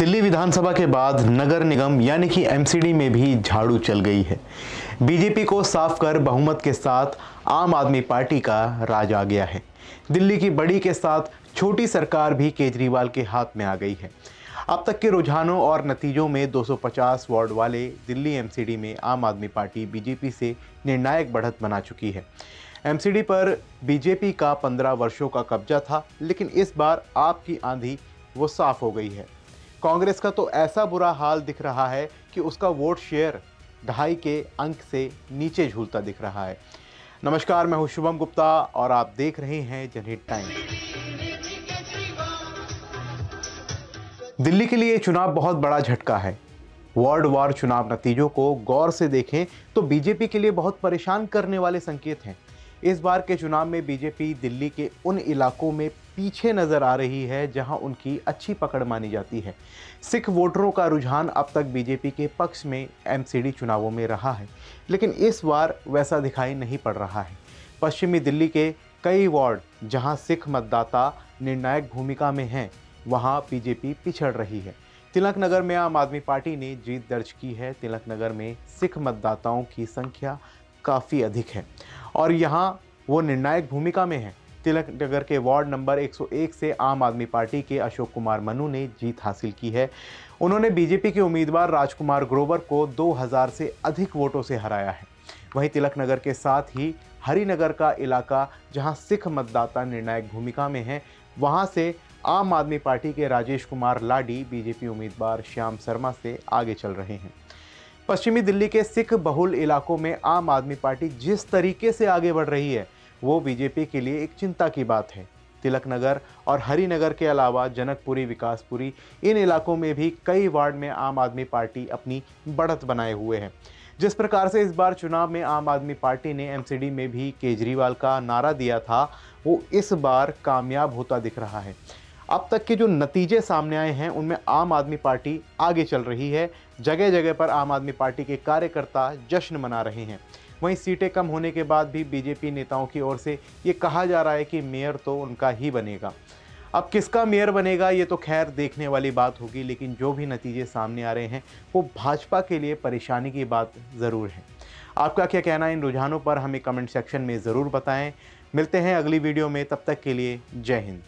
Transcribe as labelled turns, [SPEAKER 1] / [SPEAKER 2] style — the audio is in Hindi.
[SPEAKER 1] दिल्ली विधानसभा के बाद नगर निगम यानी कि एमसीडी में भी झाड़ू चल गई है। बीजेपी को साफ़ कर बहुमत के साथ आम आदमी पार्टी का राज आ गया है। दिल्ली की बड़ी के साथ छोटी सरकार भी केजरीवाल के हाथ में आ गई है। अब तक के रुझानों और नतीजों में 250 वार्ड वाले दिल्ली एमसीडी में आम आदमी पार्टी बीजेपी से निर्णायक बढ़त बना चुकी है। एमसीडी पर बीजेपी का 15 वर्षों का कब्जा था, लेकिन इस बार आपकी आंधी वो साफ़ हो गई है। कांग्रेस का तो ऐसा बुरा हाल दिख रहा है कि उसका वोट शेयर ढाई के अंक से नीचे झूलता दिख रहा है। नमस्कार, मैं हूँ शुभम गुप्ता और आप देख रहे हैं जनहित टाइम। दिल्ली के लिए चुनाव बहुत बड़ा झटका है। वार्ड वार चुनाव नतीजों को गौर से देखें तो बीजेपी के लिए बहुत परेशान करने वाले संकेत हैं। इस बार के चुनाव में बीजेपी दिल्ली के उन इलाकों में पीछे नज़र आ रही है जहाँ उनकी अच्छी पकड़ मानी जाती है। सिख वोटरों का रुझान अब तक बीजेपी के पक्ष में एमसीडी चुनावों में रहा है, लेकिन इस बार वैसा दिखाई नहीं पड़ रहा है। पश्चिमी दिल्ली के कई वार्ड जहाँ सिख मतदाता निर्णायक भूमिका में हैं, वहाँ बीजेपी पिछड़ रही है। तिलक नगर में आम आदमी पार्टी ने जीत दर्ज की है। तिलक नगर में सिख मतदाताओं की संख्या काफ़ी अधिक है। और यहाँ वो निर्णायक भूमिका में है। तिलक नगर के वार्ड नंबर 101 से आम आदमी पार्टी के अशोक कुमार मनु ने जीत हासिल की है। उन्होंने बीजेपी के उम्मीदवार राजकुमार ग्रोवर को 2000 से अधिक वोटों से हराया है। वहीं तिलक नगर के साथ ही हरिनगर का इलाका, जहाँ सिख मतदाता निर्णायक भूमिका में है, वहाँ से आम आदमी पार्टी के राजेश कुमार लाडी, बीजेपी उम्मीदवार श्याम शर्मा से आगे चल रहे हैं। पश्चिमी दिल्ली के सिख बहुल इलाकों में आम आदमी पार्टी जिस तरीके से आगे बढ़ रही है, वो बीजेपी के लिए एक चिंता की बात है। तिलक नगर और हरिनगर के अलावा जनकपुरी, विकासपुरी, इन इलाकों में भी कई वार्ड में आम आदमी पार्टी अपनी बढ़त बनाए हुए है। जिस प्रकार से इस बार चुनाव में आम आदमी पार्टी ने एमसीडी में भी केजरीवाल का नारा दिया था, वो इस बार कामयाब होता दिख रहा है। अब तक के जो नतीजे सामने आए हैं, उनमें आम आदमी पार्टी आगे चल रही है। जगह जगह पर आम आदमी पार्टी के कार्यकर्ता जश्न मना रहे हैं। वहीं सीटें कम होने के बाद भी बीजेपी नेताओं की ओर से ये कहा जा रहा है कि मेयर तो उनका ही बनेगा। अब किसका मेयर बनेगा, ये तो खैर देखने वाली बात होगी, लेकिन जो भी नतीजे सामने आ रहे हैं, वो भाजपा के लिए परेशानी की बात ज़रूर है। आपका क्या कहना है इन रुझानों पर, हमें कमेंट सेक्शन में ज़रूर बताएँ। मिलते हैं अगली वीडियो में, तब तक के लिए जय हिंद।